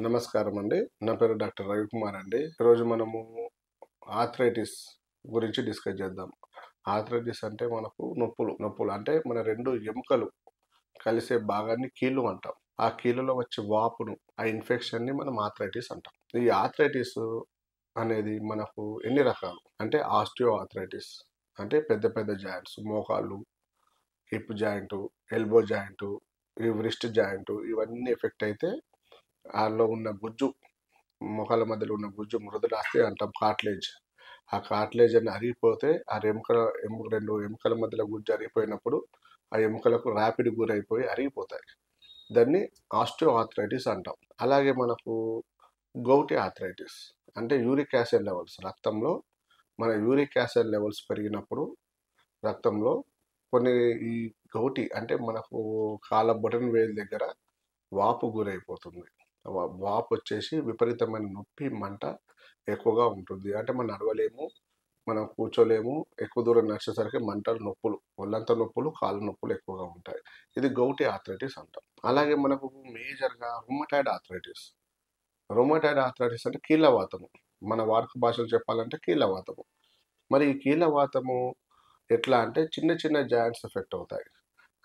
నమస్కారం అండి. నా పేరు డాక్టర్ రవికుమార్ అండి. ఈరోజు మనము ఆథరైటిస్ గురించి డిస్కస్ చేద్దాం. ఆథరైటిస్ అంటే మనకు నొప్పులు నొప్పులు అంటే మన రెండు ఎముకలు కలిసే భాగాన్ని కీళ్ళు అంటాం. ఆ కీళ్ళలో వచ్చే వాపును ఆ ఇన్ఫెక్షన్ని మనం ఆథరైటిస్ అంటాం. ఈ ఆథరైటిస్ అనేది మనకు ఎన్ని రకాలు? అంటే ఆస్టియో ఆథరైటిస్ అంటే పెద్ద పెద్ద జాయింట్స్ మోకాళ్ళు హిప్ జాయింట్ ఎల్బో జాయింట్ ఈ వ్రిస్ట్ జాయింట్ ఇవన్నీ ఎఫెక్ట్ అయితే వాళ్ళలో ఉన్న గుజ్జు మొఖాల మధ్యలో ఉన్న గుజ్జు మృదులాస్తే అంటాం కాట్లేజ్ ఆ కాట్లేజ్ అని అరిగిపోతే ఆ ఎముకల ఎముక రెండు ఎముకల మధ్యలో గుజ్జు అరిగిపోయినప్పుడు ఆ ఎముకలకు ర్యాపిడ్ గురైపోయి అరిగిపోతాయి. దాన్ని ఆస్టియో ఆథరైటిస్ అంటాం. అలాగే మనకు గౌటి ఆథరైటిస్ అంటే యూరిక్ యాసిడ్ లెవెల్స్. రక్తంలో మన యూరిక్ యాసిడ్ లెవెల్స్ పెరిగినప్పుడు రక్తంలో కొన్ని ఈ గౌటి అంటే మనకు కాళ్ళ బొటన్ వేలు దగ్గర వాపు గురైపోతుంది. వాపు వచ్చేసి విపరీతమైన నొప్పి మంట ఎక్కువగా ఉంటుంది. అంటే మనం నడవలేము మనం కూర్చోలేము ఎక్కువ దూరం నడిచేసరికి మంటలు నొప్పులు ఒళ్ళంత నొప్పులు కాళ్ళ నొప్పులు ఎక్కువగా ఉంటాయి. ఇది గౌటి ఆథరైటిస్ అంటాం. అలాగే మనకు మేజర్గా రుమటాయిడ్ ఆథరైటిస్ రుమటాయిడ్ ఆథరైటిస్ అంటే కీళ్ళవాతము మన వాడుక భాషలో చెప్పాలంటే కీళ్ళవాతము మరి ఈ కీళ్ళవాతము ఎట్లా అంటే చిన్న చిన్న జాయింట్స్ ఎఫెక్ట్ అవుతాయి.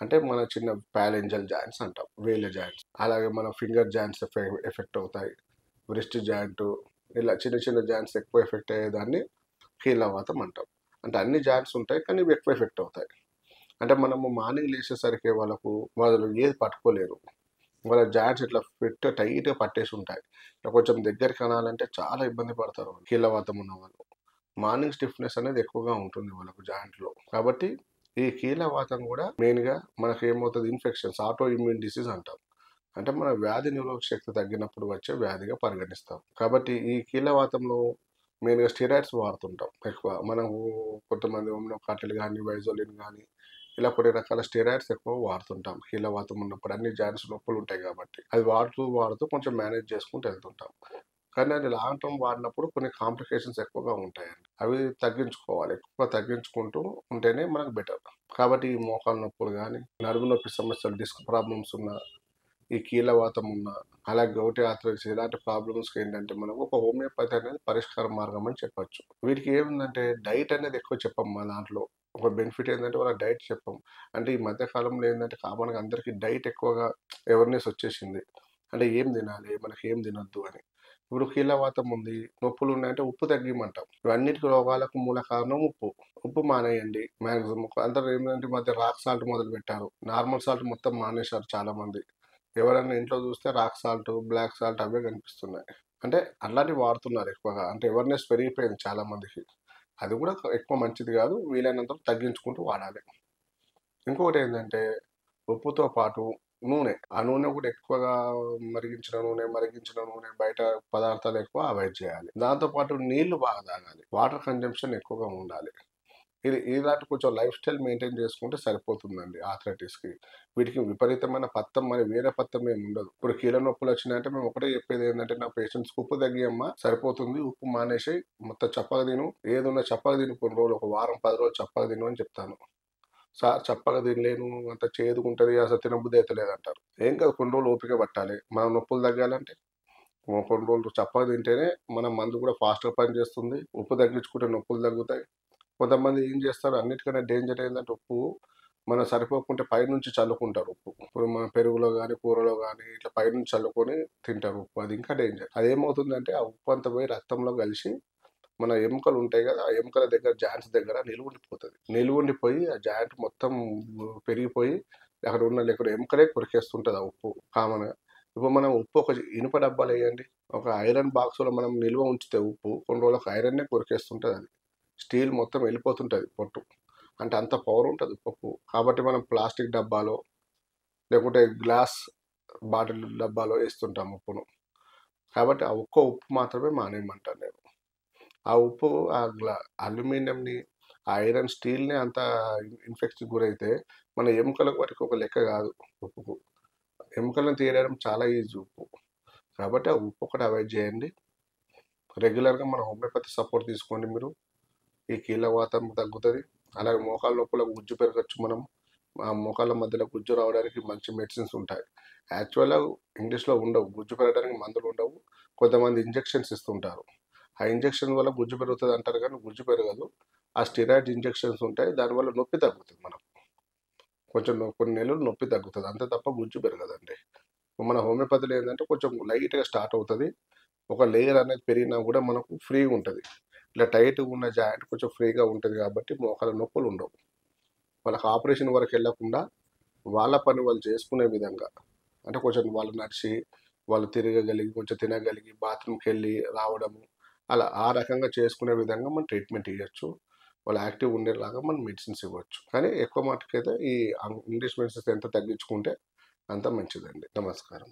అంటే మన చిన్న ప్యాలెంజల్ జాయింట్స్ అంటాం వేల జాయింట్స్. అలాగే మన ఫింగర్ జాయింట్స్ ఎఫెక్ట్ అవుతాయి. వ్రిస్ట్ జాయింట్ ఇలా చిన్న చిన్న జాయింట్స్ ఎక్కువ ఎఫెక్ట్ అయ్యేదాన్ని కీళ్ళవాతం అంటాం. అంటే అన్ని జాయింట్స్ ఉంటాయి కానీ ఇవి ఎక్కువ ఎఫెక్ట్ అవుతాయి. అంటే మనము మార్నింగ్ లేచేసరికి వాళ్ళకు వాళ్ళు ఏది పట్టుకోలేరు. వాళ్ళ జాయింట్స్ ఇట్లా ఫిట్ టైట్గా పట్టేసి ఉంటాయి. ఇట్లా కొంచెం దగ్గరికి అనాలంటే చాలా ఇబ్బంది పడతారు కీళ్ళవాతం ఉన్న వాళ్ళు మార్నింగ్ స్టిఫ్నెస్ అనేది ఎక్కువగా ఉంటుంది వాళ్ళకు జాయింట్లో. కాబట్టి ఈ కీలవాతం కూడా మెయిన్గా మనకి ఏమవుతుంది ఇన్ఫెక్షన్స్ ఆటో ఇమ్యూన్ డిసీజ్ అంటాం. అంటే మన వ్యాధి నిరోధక శక్తి తగ్గినప్పుడు వచ్చే వ్యాధిగా పరిగణిస్తాం. కాబట్టి ఈ కీలవాతంలో మెయిన్గా స్టెరాయిడ్స్ వాడుతుంటాం ఎక్కువ. మనము కొంతమంది కట్టెలు కానీ వైజోలిన్ కానీ ఇలా కొన్ని రకాల స్టెరాయిడ్స్ ఎక్కువ వాడుతుంటాం. కీలవాతం ఉన్నప్పుడు అన్ని జాయింట్స్ నొప్పులు ఉంటాయి కాబట్టి అది వాడుతూ వాడుతూ కొంచెం మేనేజ్ చేసుకుంటూ వెళ్తుంటాం. కానీ అది లాంగ్ టర్మ్ వాడినప్పుడు కొన్ని కాంప్లికేషన్స్ ఎక్కువగా ఉంటాయండి. అవి తగ్గించుకోవాలి. ఎక్కువ తగ్గించుకుంటూ ఉంటేనే మనకు బెటర్ కాబట్టి ఈ మోకాలు నొప్పులు కానీ నడుము నొప్పి సమస్యలు డిస్క్ ప్రాబ్లమ్స్ ఉన్న ఈ కీలవాతం ఉన్న అలాగే గౌటి ఆథరైటిస్ ఇలాంటి ప్రాబ్లమ్స్కి ఏంటంటే మనకు ఒక హోమియోపతి అనేది పరిష్కార మార్గం అని చెప్పొచ్చు. వీటికి ఏముందంటే డైట్ అనేది ఎక్కువ చెప్పం మా దాంట్లో. ఒక బెనిఫిట్ ఏంటంటే వాళ్ళ డైట్ చెప్పం. అంటే ఈ మధ్యకాలంలో ఏంటంటే కామన్గా అందరికీ డైట్ ఎక్కువగా అవేర్నెస్ వచ్చేసింది. అంటే ఏం తినాలి? మనకి ఏం తినొద్దు అని. ఇప్పుడు కీళ్ళవాతం ఉంది నొప్పులు ఉన్నాయంటే ఉప్పు తగ్గిమంటాం. ఇవన్నిటికి రోగాలకు మూల కారణం ఉప్పు. ఉప్పు మానేయండి మ్యాక్సిమం అందరూ ఏంటంటే మధ్య రాక్ సాల్ట్ మొదలు పెట్టారు. నార్మల్ సాల్ట్ మొత్తం మానేశారు చాలా మంది ఎవరైనా ఇంట్లో చూస్తే రాక్ సాల్ట్ బ్లాక్ సాల్ట్ అవే కనిపిస్తున్నాయి. అంటే అలాంటివి వాడుతున్నారు ఎక్కువగా. అంటే అవేర్నెస్ పెరిగిపోయింది చాలా మందికి అది కూడా ఎక్కువ మంచిది కాదు. వీలైనంత తగ్గించుకుంటూ వాడాలి. ఇంకొకటి ఏంటంటే ఉప్పుతో పాటు నూనె. ఆ నూనె కూడా ఎక్కువగా మరిగించిన నూనె మరిగించిన నూనె బయట పదార్థాలు ఎక్కువ అవాయిడ్ చేయాలి. దాంతోపాటు నీళ్ళు బాగా తాగాలి. వాటర్ కన్జంప్షన్ ఎక్కువగా ఉండాలి. ఇది ఇలాంటి కొంచెం లైఫ్ స్టైల్ మెయింటైన్ చేసుకుంటే సరిపోతుందండి ఆథరైటిస్కి వీటికి విపరీతమైన పత్తం మరి వేరే పత్తం ఏమి ఉండదు. ఇప్పుడు కీళ్ళ నొప్పులు వచ్చినాయంటే మేము ఒకటే చెప్పేది ఏంటంటే నా పేషెంట్స్కి ఉప్పు తగ్గియమ్మా సరిపోతుంది ఉప్పు మానేసి మొత్తం చప్పగా తిను ఏదున్నా చప్పగా తిను కొన్ని రోజులు ఒక వారం పది రోజులు చప్పగా తిను అని చెప్తాను. సార్ చెప్పగా తినలేను అంత చేదుకుంటుంది అసలు తినబుద్ధి అవుతలేదు లేదంటారు ఏం కాదు కొన్ని రోజులు ఓపిక పట్టాలి. మన నొప్పులు తగ్గాలంటే కొన్ని రోజులు చప్పగా తింటేనే మన మందు కూడా ఫాస్ట్గా పనిచేస్తుంది ఉప్పు తగ్గించుకుంటే నొప్పులు తగ్గుతాయి. కొంతమంది ఏం చేస్తారు అన్నిటికన్నా డేంజర్ ఏంటంటే ఉప్పు మనం సరిపోకుంటే పైనుంచి చల్లుకుంటారు ఉప్పు. ఇప్పుడు మన పెరుగులో కానీ కూరలో కానీ ఇట్లా పైనుంచి చల్లుకొని తింటారు ఉప్పు అది ఇంకా డేంజర్. అదేమవుతుందంటే ఆ ఉప్పు అంతా పోయి రక్తంలో కలిసి మన ఎముకలు ఉంటాయి కదా ఆ ఎముకల దగ్గర జాయింట్స్ దగ్గర నిలువుండిపోతుంది నిలువుండిపోయి ఆ జాయింట్ మొత్తం పెరిగిపోయి అక్కడ ఉన్న లేకుండా ఎముకలే కొరికేస్తుంటుంది ఆ ఉప్పు కామన్గా ఇప్పుడు మనం ఉప్పు ఒక ఇనుప డబ్బాలు వేయండి. ఒక ఐరన్ బాక్స్లో మనం నిల్వ ఉంచితే ఉప్పు కొన్ని రోజులకు ఐరన్నే కొరికేస్తుంటుంది అది. స్టీల్ మొత్తం వెళ్ళిపోతుంటుంది పొట్టు. అంటే అంత పవర్ ఉంటుంది ఉప్పు కాబట్టి మనం ప్లాస్టిక్ డబ్బాలో లేకుంటే గ్లాస్ బాటిల్ డబ్బాలో వేస్తుంటాం ఉప్పును. కాబట్టి ఆ ఒక్క ఉప్పు మాత్రమే మానేయమంటాను నేను. ఆ ఉప్పు ఆ గ్లా అల్యూమినియంని ఆ ఐరన్ స్టీల్ని అంత ఇన్ఫెక్షన్ గురైతే మన ఎముకలకు వాటికి ఒక లెక్క కాదు ఉప్పుకు. ఎముకలను తీయడం చాలా ఈజీ ఉప్పు. కాబట్టి ఆ ఉప్పు ఒకటి అవాయిడ్ చేయండి. రెగ్యులర్గా మన హోమియోపతి సపోర్ట్ తీసుకోండి మీరు. ఈ కీళ్ళ వాతం తగ్గుతుంది. అలాగే మోకాల లోపల గుజ్జు పెరగచ్చు మనం. ఆ మోకాళ్ళ మధ్యలో గుజ్జు రావడానికి మంచి మెడిసిన్స్ ఉంటాయి. యాక్చువల్గా ఇంగ్లీష్లో ఉండవు. గుజ్జు పెరగడానికి మందులు ఉండవు. కొంతమంది ఇంజెక్షన్స్ ఇస్తుంటారు. ఆ ఇంజెక్షన్ వల్ల గుజ్జు పెరుగుతుంది అంటారు కానీ గుజ్జు పెరగదు. ఆ స్టిరాయిడ్ ఇంజెక్షన్స్ ఉంటాయి దానివల్ల నొప్పి తగ్గుతుంది మనకు. కొంచెం కొన్ని నెలలు నొప్పి తగ్గుతుంది. అంతే తప్ప గుజ్జు పెరగదండి. మన హోమియోపతిలో ఏంటంటే కొంచెం లైట్గా స్టార్ట్ అవుతుంది. ఒక లేయర్ అనేది పెరిగినా కూడా మనకు ఫ్రీగా ఉంటుంది. ఇట్లా టైట్గా ఉన్న జాయింట్ కొంచెం ఫ్రీగా ఉంటుంది కాబట్టి మోకాల నొప్పులు ఉండవు. వాళ్ళకి ఆపరేషన్ వరకు వెళ్ళకుండా వాళ్ళ పని వాళ్ళు చేసుకునే విధంగా అంటే కొంచెం వాళ్ళు నడిచి వాళ్ళు తిరగగలిగి కొంచెం తినగలిగి బాత్రూమ్కి వెళ్ళి రావడము అలా ఆ రకంగా చేసుకునే విధంగా మనం ట్రీట్మెంట్ ఇవ్వచ్చు వాళ్ళు యాక్టివ్ ఉండేలాగా మనం మెడిసిన్స్ ఇవ్వచ్చు. కానీ ఎక్కువ మటుకైతే ఈ ఇంగ్లీష్ మెడిసిన్స్ ఎంత తగ్గించుకుంటే అంత మంచిదండి. నమస్కారం.